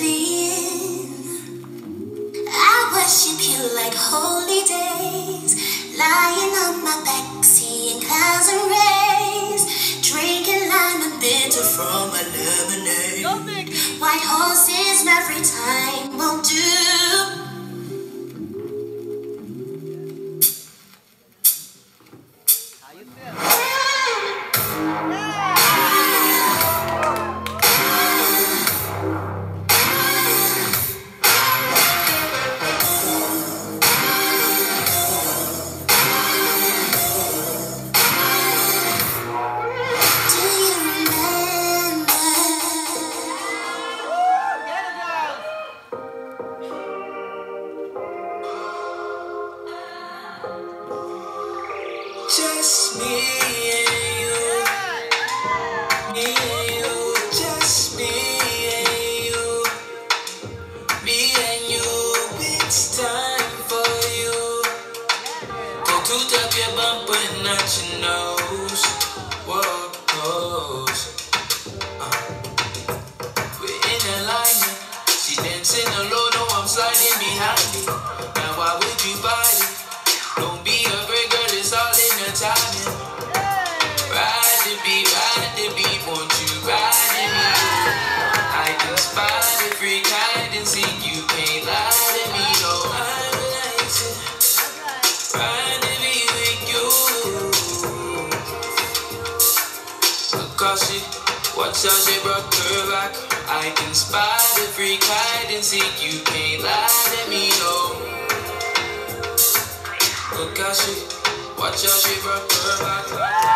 I worship you like holy days, lying on my back, seeing clouds and rain. Just me and you, me and you, just me and you, me and you. It's time for you. Go tap your bumper and not your nose. Whoa, Cause she, watch how she broke her back. I can spy the freak, hide and seek, you can't lie to me, no. Look how she, watch how she broke her back.